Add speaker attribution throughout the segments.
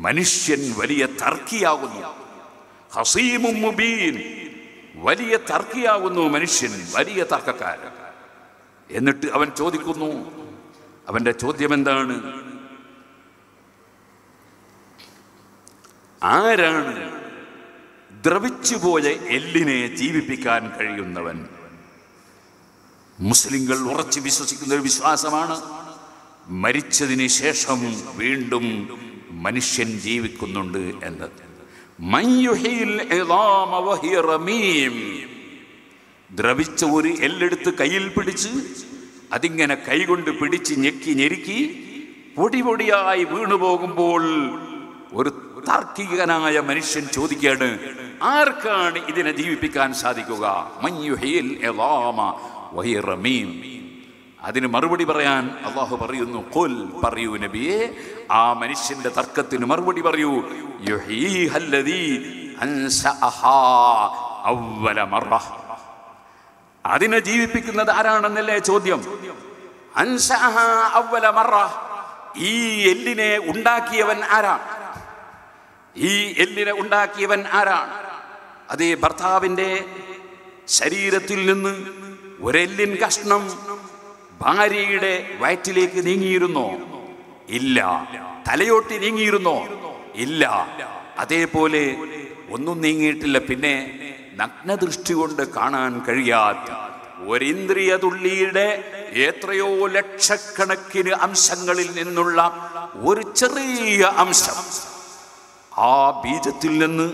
Speaker 1: മനുഷ്യൻ വലിയ തർക്കിയാകുന്നു. ഹസീമും മുബീൻ വലിയ തർക്കിയാകുന്നു മനുഷ്യൻ വലിയ തർക്കക്കാരൻ. എന്നിട്ട് അവൻ ചോദിക്കുന്നു അവന്റെ ചോദ്യം എന്താണ് ആരാണ് ദ്രവിച്ചുപോയ എല്ലിനെ ജീവിപ്പിക്കാൻ കഴിയുന്നവൻ? മുസ്ലിങ്ങൾ ഉറച്ചു വിശ്വസിക്കുന്ന ഒരു വിശ്വാസമാണ്. മരിച്ചതിന് ശേഷം വീണ്ടും മനുഷ്യൻ ജീവിക്കുന്നുണ്ട് എന്ന്. ദ്രവിച്ച ഒരു എല്ലെടുത്ത് കയ്യിൽ പിടിച്ച് അതിങ്ങനെ കൈകൊണ്ട് പിടിച്ച് ഞെക്കി ഞെരുക്കി പൊടി പൊടിയായി വീണു പോകുമ്പോൾ ഒരു താർക്കികനായ മനുഷ്യൻ ചോദിക്കുകയാണ് ആർക്കാണ് ഇതിനെ ജീവിപ്പിക്കാൻ സാധിക്കുക മഞ്ഞുഹയിൽ. അതിന് മറുപടി പറയാൻ അള്ളാഹു പറയുന്നു കൊൽ പറയൂ നബിയെ ആ മനുഷ്യന്റെ തർക്കത്തിന് മറുപടി പറയൂ. അതിനെ ജീവിപ്പിക്കുന്നത് ആരാണെന്നല്ലേ ചോദ്യം? ഈ എല്ലിനെ ഉണ്ടാക്കിയവൻ ആരാണ് ഈ എല്ലിനെ ഉണ്ടാക്കിയവൻ ആരാണ് അതേ ഭർത്താവിന്റെ ശരീരത്തിൽ നിന്ന് ഒരെല്ലിൻ കഷ്ണം ഭാര്യയുടെ വയറ്റിലേക്ക് നീങ്ങിയിരുന്നോ? ഇല്ല. തലയോട്ടി നീങ്ങിയിരുന്നോ? ഇല്ല. അതേപോലെ ഒന്നും നീങ്ങിയിട്ടില്ല. പിന്നെ നഗ്നദൃഷ്ടി കൊണ്ട് കാണാൻ കഴിയാത്ത ഒരിന്ദ്രിയ തുള്ളിയുടെ എത്രയോ ലക്ഷക്കണക്കിന് അംശങ്ങളിൽ നിന്നുള്ള ഒരു ചെറിയ അംശം. ആ ബീജത്തിൽ നിന്ന്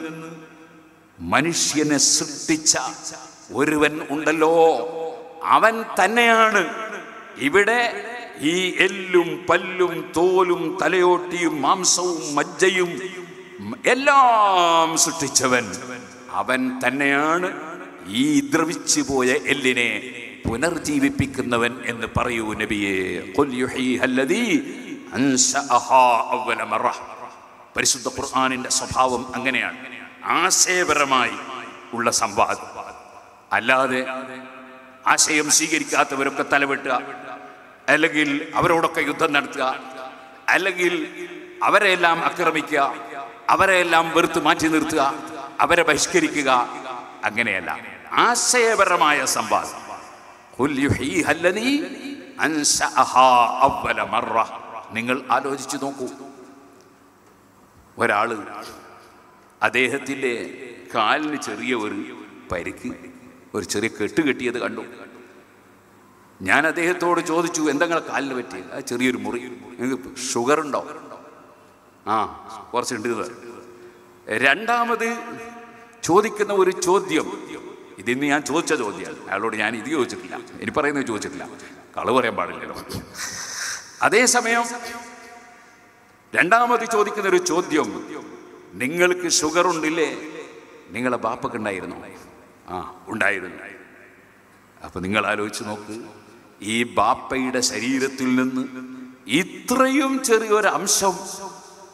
Speaker 1: മനുഷ്യനെ സൃഷ്ടിച്ച ഒരുവൻ ഉണ്ടല്ലോ. അവൻ തന്നെയാണ് ഇവിടെ ഈ എല്ലും പല്ലും തോലും തലയോട്ടിയും മാംസവും മജ്ജയും എല്ലാം സൃഷ്ടിച്ചവൻ അവൻ തന്നെയാണ് ഈ ദ്രവിച്ചു പോയ എല്ലിനെ പുനർജീവിപ്പിക്കുന്നവൻ എന്ന് പറയൂ നബിയെ. പരിശുദ്ധ ഖുർആാനിന്റെ സ്വഭാവം അങ്ങനെയാണ്. ആശയപരമായി ഉള്ള സംവാദം. അല്ലാതെ ആശയം സ്വീകരിക്കാത്തവരൊക്കെ തലവെട്ടുക. അല്ലെങ്കിൽ അവരോടൊക്കെ യുദ്ധം നടത്തുക. അല്ലെങ്കിൽ അവരെല്ലാം ആക്രമിക്കുക. അവരെല്ലാം വെറുത്ത് മാറ്റി നിർത്തുക. അവരെ ബഹിഷ്കരിക്കുക. അങ്ങനെയല്ല. ആശയപരമായ സംവാദം. നിങ്ങൾ ആലോചിച്ചു നോക്കൂ. ഒരാൾ അദ്ദേഹത്തിന്റെ കാലിന് ചെറിയ ഒരു പരിക്ക്. ഒരു ചെറിയ കെട്ട് കെട്ടിയത് കണ്ടു. ഞാൻ അദ്ദേഹത്തോട് ചോദിച്ചു എന്തെങ്കിലും കാലിന് പറ്റി? ആ ചെറിയൊരു മുറി. നിങ്ങൾക്ക് ഷുഗർ ഉണ്ടോ? ആ കുറച്ചുണ്ട്. രണ്ടാമത് ചോദിക്കുന്ന ഒരു ചോദ്യം. ഇതിന്ന് ഞാൻ ചോദിച്ച ചോദ്യമാണ്. അയാളോട് ഞാൻ ഇത് ചോദിച്ചിട്ടില്ല. ഇനി പറയുന്നത് ചോദിച്ചിട്ടില്ല. കളവ് പറയാൻ പാടില്ലല്ലോ. അതേസമയം രണ്ടാമത് ചോദിക്കുന്ന ഒരു ചോദ്യം. നിങ്ങൾക്ക് ഷുഗർ ഉണ്ടില്ലേ? നിങ്ങളെ ബാപ്പക്ക് ഉണ്ടായിരുന്നോ. ആ ഉണ്ടായിരുന്നു. അപ്പൊ നിങ്ങൾ ആലോചിച്ച് നോക്ക് ഈ ബാപ്പയുടെ ശരീരത്തിൽ നിന്ന് ഇത്രയും ചെറിയൊരു അംശം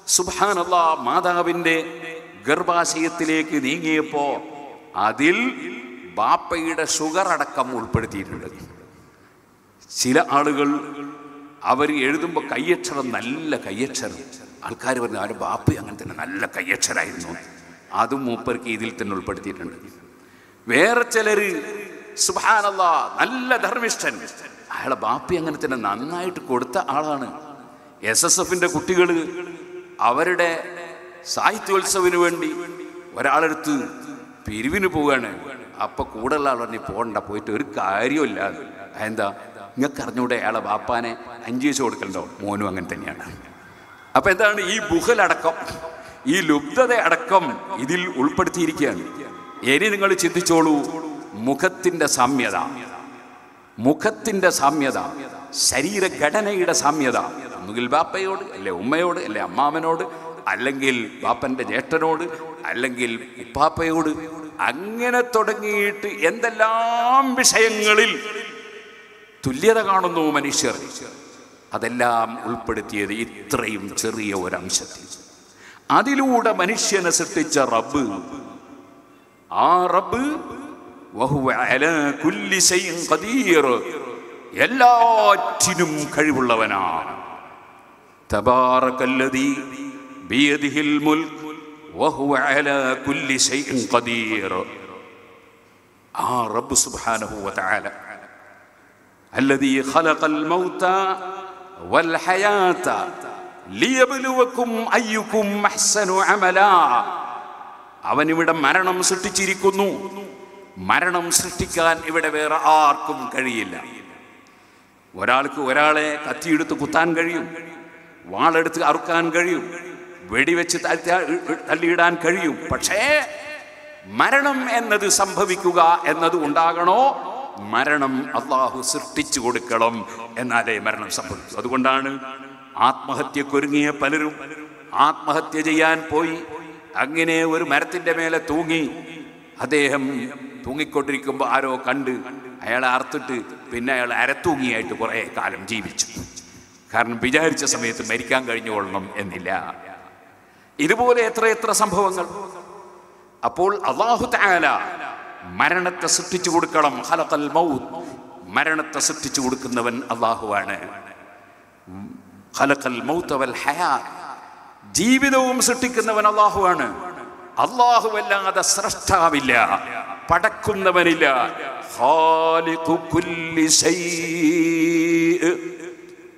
Speaker 1: സുബാനല്ല മാതാവിന്റെ ഗർഭാശയത്തിലേക്ക് നീങ്ങിയപ്പോൾ അതിൽ ബാപ്പയുടെ ഷുഗർ അടക്കം ഉൾപ്പെടുത്തിയിട്ടുണ്ട്. ചില ആളുകൾ അവർ എഴുതുമ്പോൾ കയ്യക്ഷരം നല്ല കയ്യക്ഷരം. ആൾക്കാർ പറഞ്ഞു അവരുടെ ബാപ്പ അങ്ങനെ തന്നെ നല്ല കയ്യക്ഷരായിരുന്നു. അതും മൂപ്പർക്ക് ഇതിൽ തന്നെ ഉൾപ്പെടുത്തിയിട്ടുണ്ട്. വേറെ ചിലര് സുഹാനല്ല നല്ല ധർമ്മിഷ്ഠൻ. അയാളെ ബാപ്പി അങ്ങനെ തന്നെ നന്നായിട്ട് കൊടുത്ത ആളാണ്. എസ് എസ് എഫിന്റെ കുട്ടികൾ അവരുടെ സാഹിത്യോത്സവിന് വേണ്ടി ഒരാളെടുത്ത് പിരിവിന് പോവുകയാണ്. അപ്പൊ കൂടുതലുള്ള ആൾ പറഞ്ഞ് പോകണ്ട പോയിട്ട് ഒരു കാര്യമില്ല എന്താ നിങ്ങൾക്ക് അറിഞ്ഞൂടെ അയാളെ ബാപ്പാനെ അഞ്ച് വയസ്സ് കൊടുക്കലുണ്ടോ? മോനും അങ്ങനെ തന്നെയാണ്. അപ്പൊ എന്താണ് ഈ ബുഹലടക്കം? ഈ ലുബ്ധത അടക്കം ഇതിൽ ഉൾപ്പെടുത്തിയിരിക്കുകയാണ്. ഇനി നിങ്ങൾ ചിന്തിച്ചോളൂ മുഖത്തിന്റെ സാമ്യത. മുഖത്തിന്റെ സാമ്യത ശരീരഘടനയുടെ സാമ്യത. ഒന്നുകിൽ ബാപ്പയോട് അല്ലെ ഉമ്മയോട് അല്ലെ അമ്മാമനോട് അല്ലെങ്കിൽ ബാപ്പന്റെ ജ്യേഷ്ഠനോട് അല്ലെങ്കിൽ ഉപ്പാപ്പയോട്. അങ്ങനെ തുടങ്ങിയിട്ട് എന്തെല്ലാം വിഷയങ്ങളിൽ തുല്യത കാണുന്നു മനുഷ്യർ അതെല്ലാം ഉൾപ്പെടുത്തിയത് ഇത്രയും ചെറിയ ഒരംശത്തിൽ. അതിലൂടെ മനുഷ്യനെ സൃഷ്ടിച്ച റബ്ബ് رب وهو على كل شيء قدير يلا تنم كريب اللبنا تبارك الذي بيده الملك وهو على كل شيء قدير رب سبحانه وتعالى الذي خلق الموتى والحياة ليبلوكم أيكم أحسن عملاً ഇവിടെ മരണം സൃഷ്ടിച്ചിരിക്കുന്നു. മരണം സൃഷ്ടിക്കാൻ ഇവിടെ വേറെ ആർക്കും കഴിയില്ല. ഒരാൾക്ക് ഒരാളെ കത്തിയെടുത്ത് കുത്താൻ കഴിയും. വാളെടുത്ത് അറുക്കാൻ കഴിയും. വെടിവെച്ച് തല്ലിയിടാൻ കഴിയും. പക്ഷേ മരണം എന്നത് സംഭവിക്കുക എന്നത് ഉണ്ടാകണോ? മരണം അള്ളാഹു സൃഷ്ടിച്ചു കൊടുക്കണം എന്നാലേ മരണം സംഭവിക്കൂ. അതുകൊണ്ടാണ് ആത്മഹത്യക്കൊരുങ്ങിയ പലരും ആത്മഹത്യ ചെയ്യാൻ പോയി. അങ്ങനെ ഒരു മരത്തിന്റെ മേലെ തൂങ്ങി. അദ്ദേഹം തൂങ്ങിക്കൊണ്ടിരിക്കുമ്പോൾ ആരോ കണ്ട് അയാളെ അറുത്തിട്ട് പിന്നെ അയാൾ അരത്തൂങ്ങിയായിട്ട് കുറേ കാലം ജീവിച്ചു. കാരണം വിചാരിച്ച സമയത്ത് മരിക്കാൻ കഴിഞ്ഞുകൊള്ളണം എന്നില്ല. ഇതുപോലെ എത്ര എത്ര സംഭവങ്ങൾ. അപ്പോൾ അള്ളാഹു തആല മരണത്തെ സൃഷ്ടിച്ചു കൊടുക്കണം. ഹലത്തൽ മൗത്ത്. മരണത്തെ സൃഷ്ടിച്ചു കൊടുക്കുന്നവൻ അള്ളാഹുവാണ് ഖലഖൽ മൗത്ത് അവൽ ഹയാത്ത് ജീവിതവും സൃഷ്ടിക്കുന്നവൻ അള്ളാഹുവാണ്. അല്ലാഹുവല്ലാതെ സ്രഷ്ടാവില്ല പടക്കുന്നവനില്ല.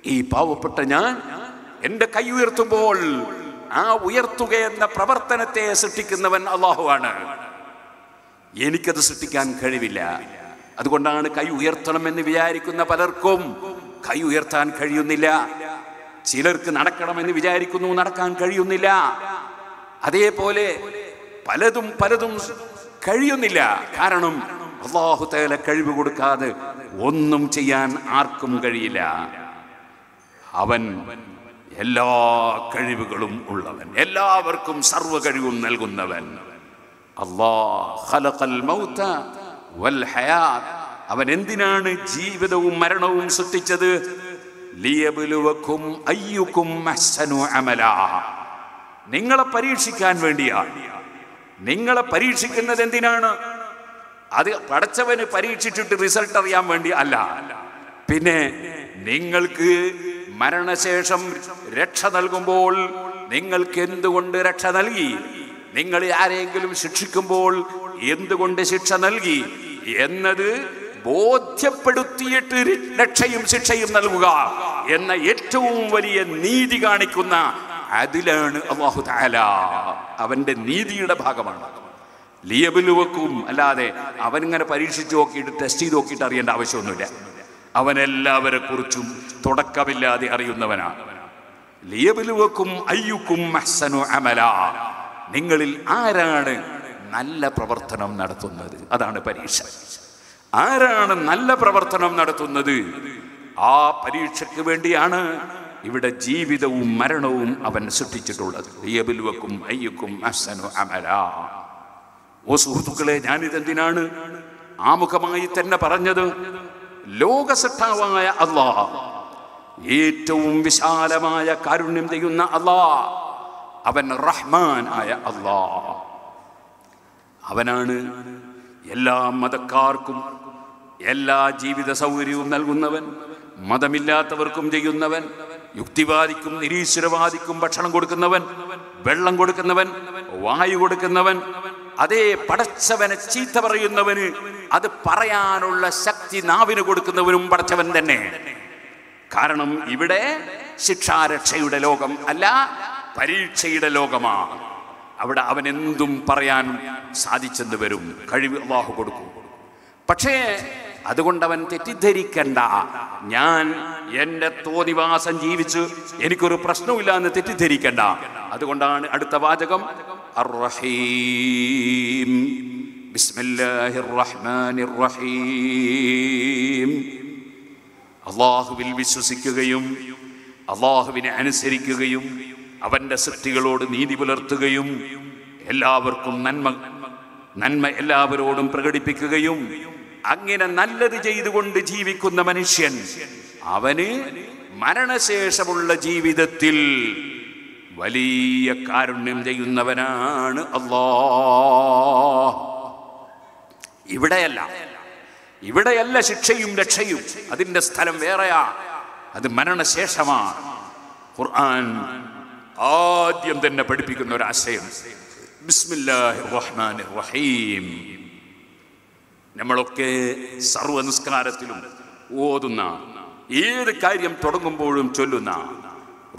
Speaker 1: ഈ പാവപ്പെട്ട ഞാൻ എന്റെ കൈ ഉയർത്തുമ്പോൾ ആ ഉയർത്തുക എന്ന പ്രവർത്തനത്തെ സൃഷ്ടിക്കുന്നവൻ അള്ളാഹുവാണ്. എനിക്കത് സൃഷ്ടിക്കാൻ കഴിവില്ല. അതുകൊണ്ടാണ് കൈ ഉയർത്തണമെന്ന് വിചാരിക്കുന്ന പലർക്കും കൈ ഉയർത്താൻ കഴിയുന്നില്ല. ചിലർക്ക് നടക്കണമെന്ന് വിചാരിക്കുന്നു നടക്കാൻ കഴിയുന്നില്ല. അതേപോലെ പലതും പലതും കഴിയുന്നില്ല. കാരണം അള്ളാഹു തേല കഴിവ് കൊടുക്കാതെ ഒന്നും ചെയ്യാൻ ആർക്കും കഴിയില്ല. അവൻ എല്ലാ കഴിവുകളും ഉള്ളവൻ എല്ലാവർക്കും സർവ കഴിവും നൽകുന്നവൻ. അവൻ എന്തിനാണ് ജീവിതവും മരണവും സൃഷ്ടിച്ചത്? ലിയബ്ലുവക്കും അയ്യുക്കും അഹ്സനു അമലാ. നിങ്ങളെ പരീക്ഷിക്കാൻ വേണ്ടിയാണ് നിങ്ങളെ പരീക്ഷിക്കുന്നത് എന്തിനാണ്? അത് പടച്ചവന് പരീക്ഷിച്ചിട്ട് റിസൾട്ട് അറിയാൻ വേണ്ടി അല്ല. പിന്നെ നിങ്ങൾക്ക് മരണശേഷം രക്ഷ നൽകുമ്പോൾ നിങ്ങൾക്ക് എന്തുകൊണ്ട് രക്ഷ നൽകി? നിങ്ങൾ ആരെങ്കിലും ശിക്ഷിക്കുമ്പോൾ എന്തുകൊണ്ട് ശിക്ഷ നൽകി? എന്നത് ബോധ്യപ്പെടുത്തിയിട്ട് രക്ഷയും ശിക്ഷയും നൽകുക എന്ന ഏറ്റവും വലിയ നീതി കാണിക്കുന്ന അതിലാണ് അള്ളാഹു താല അവന്റെ നീതിയുടെ ഭാഗമാണ്. ലിയബിലുവക്കും അല്ലാതെ അവനിങ്ങനെ പരീക്ഷിച്ചു നോക്കിയിട്ട് ടെസ്റ്റ് ചെയ്ത് നോക്കിയിട്ട് അറിയേണ്ട ആവശ്യമൊന്നുമില്ല. അവനെല്ലാവരെ കുറിച്ചും തുടക്കമില്ലാതെ അറിയുന്നവനാണ് ലിയബിലുവക്കും അയ്യുക്കും അഹ്സനു അമല. നിങ്ങളിൽ ആരാണ് നല്ല പ്രവർത്തനം നടത്തുന്നത്? അതാണ് പരീക്ഷ. ആരാണ് നല്ല പ്രവർത്തനം നടത്തുന്നത്? ആ പരീക്ഷയ്ക്ക് വേണ്ടിയാണ് ഇവിടെ ജീവിതവും മരണവും അവൻ സൃഷ്ടിച്ചിട്ടുള്ളത്. ലിയബിലുവക്കും അയ്യക്കും അസനു അമല. ഓ സുഹൃത്തുക്കളെ ഞാനിതെന്തിനാണ് ആമുഖമായി തന്നെ പറഞ്ഞത്? ലോകസട്ടാവായ അള്ളാ ഏറ്റവും വിശാലമായ കാരുണ്യം ചെയ്യുന്ന അള്ളാ അവൻ റഹ്മാൻ ആയ അള്ളാ അവനാണ് എല്ലാ മതക്കാർക്കും എല്ലാ ജീവിത സൗകര്യവും നൽകുന്നവൻ മതമില്ലാത്തവർക്കും ചെയ്യുന്നവൻ യുക്തിവാദിക്കും നിരീശ്വരവാദിക്കും ഭക്ഷണം കൊടുക്കുന്നവൻ വെള്ളം കൊടുക്കുന്നവൻ വായു കൊടുക്കുന്നവൻ അതേ പടച്ചവനെ ചീത്ത പറയുന്നവന് അത് പറയാനുള്ള ശക്തി നാവിന് കൊടുക്കുന്നവനും പടച്ചവൻ തന്നെ. കാരണം ഇവിടെ ശിക്ഷാരക്ഷയുടെ ലോകം അല്ല പരീക്ഷയുടെ ലോകമാണ് അവിടെ അവൻ എന്തും പറയാൻ സാധിച്ചെന്ന് വരും. കഴിവ് അള്ളാഹു കൊടുക്കും. പക്ഷേ അതുകൊണ്ട് അവൻ തെറ്റിദ്ധരിക്കണ്ട. ഞാൻ എന്റെ തോതിവാസം ജീവിച്ച് എനിക്കൊരു പ്രശ്നവുമില്ല എന്ന് തെറ്റിദ്ധരിക്കണ്ട. അതുകൊണ്ടാണ് അടുത്ത വാചകം. ബിസ്മില്ലാഹിർ റഹ്മാനിർ റഹീം അള്ളാഹുവിൽ വിശ്വസിക്കുകയും അള്ളാഹുവിനെ അനുസരിക്കുകയും അവന്റെ സൃഷ്ടികളോട് നീതി പുലർത്തുകയും എല്ലാവർക്കും നന്മ നന്മ എല്ലാവരോടും പ്രകടിപ്പിക്കുകയും അങ്ങനെ നല്ലത് ചെയ്തുകൊണ്ട് ജീവിക്കുന്ന മനുഷ്യൻ അവന് മരണശേഷമുള്ള ജീവിതത്തിൽ വലിയ കാരുണ്യം ചെയ്യുന്നവനാണ് അള്ളാ ഇവിടെയല്ല. ഇവിടെയല്ല ശിക്ഷയും രക്ഷയും. അതിന്റെ സ്ഥലം വേറെയാ. അത് മരണശേഷമാണ്. ഖുർആൻ ആദ്യം തന്നെ പഠിപ്പിക്കുന്ന ഒരു ആശയം. ബിസ്മില്ലാഹിർ റഹ്മാനിർ റഹീം. നമ്മളൊക്കെ സർവനിസ്കാരത്തിലും ഓതുന്ന ഏത് കാര്യം തുടങ്ങുമ്പോഴും ചൊല്ലുന്ന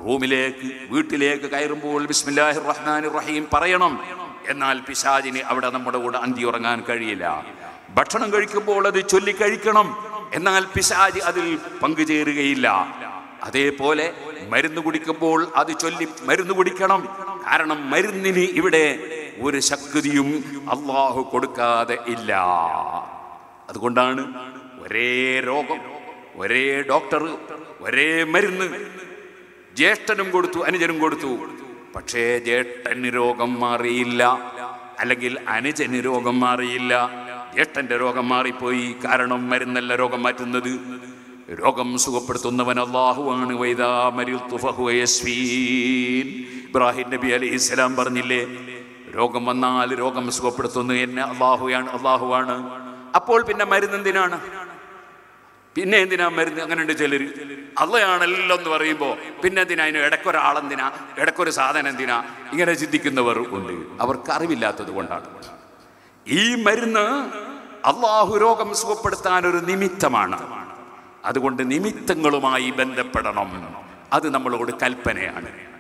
Speaker 1: റൂമിലേക്ക് വീട്ടിലേക്ക് കയറുമ്പോൾ ബിസ്മില്ലാഹി റഹ്മാൻ റഹീം പറയണം. എന്നാൽ പിശാജിന് അവിടെ നമ്മുടെ കൂടെ അന്തി ഉറങ്ങാൻ കഴിയില്ല. ഭക്ഷണം കഴിക്കുമ്പോൾ അത് ചൊല്ലി കഴിക്കണം. എന്നാൽ പിശാജ് അതിൽ പങ്കുചേരുകയില്ല. അതേപോലെ മരുന്ന് കുടിക്കുമ്പോൾ അത് ചൊല്ലി മരുന്ന് കുടിക്കണം. കാരണം മരുന്നിന് ഇവിടെ ഒരു ശക്തിയും അള്ളാഹു കൊടുക്കാതെ ഇല്ല. അതുകൊണ്ടാണ് ഒരേ രോഗം ഒരേ ഡോക്ടർ ഒരേ മരുന്ന് ജ്യേഷ്ഠനും കൊടുത്തു അനുജനും കൊടുത്തു. പക്ഷേ ജ്യേഷ്ഠന് രോഗം മാറിയില്ല. അല്ലെങ്കിൽ അനുജന് രോഗം മാറിയില്ല. ജ്യേഷ്ഠന്റെ രോഗം മാറിപ്പോയി. കാരണം മരുന്നല്ല രോഗം മാറ്റുന്നത്. രോഗം സുഖപ്പെടുത്തുന്നവൻ അള്ളാഹുവാണ് വൈദാ യശ്ഫീൻ. ഇബ്രാഹിം നബി അലൈഹി ഇസ്ലാം പറഞ്ഞില്ലേ രോഗം വന്നാൽ രോഗം സുഖപ്പെടുത്തുന്നു. എന്നെ അള്ളാഹുയാണ് അള്ളാഹുവാണ്. അപ്പോൾ പിന്നെ മരുന്ന് എന്തിനാണ്? പിന്നെ എന്തിനാ മരുന്ന്? അങ്ങനെയുണ്ട് ചിലർ അള്ളയാണല്ലോ എന്ന് പറയുമ്പോൾ പിന്നെ എന്തിനാ? അതിന് ഇടയ്ക്കൊരാളെന്തിനാ? ഇടക്കൊരു സാധനം എന്തിനാ? ഇങ്ങനെ ചിന്തിക്കുന്നവർ ഉണ്ട്. അവർക്ക് അറിവില്ലാത്തത് കൊണ്ടാണ്. ഈ മരുന്ന് അള്ളാഹു രോഗം സുഖപ്പെടുത്താൻ ഒരു നിമിത്തമാണ്. അതുകൊണ്ട് നിമിത്തങ്ങളുമായി ബന്ധപ്പെടണം. അത് നമ്മളോട് കൽപ്പനയാണ്.